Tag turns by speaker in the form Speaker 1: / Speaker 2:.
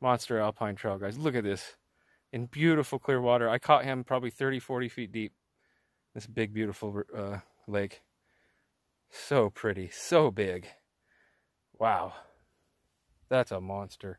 Speaker 1: monster alpine trout, guys. Look at this. In beautiful clear water. I caught him probably 30, 40 feet deep. This big, beautiful uh, lake. So pretty. So big. Wow. That's a monster.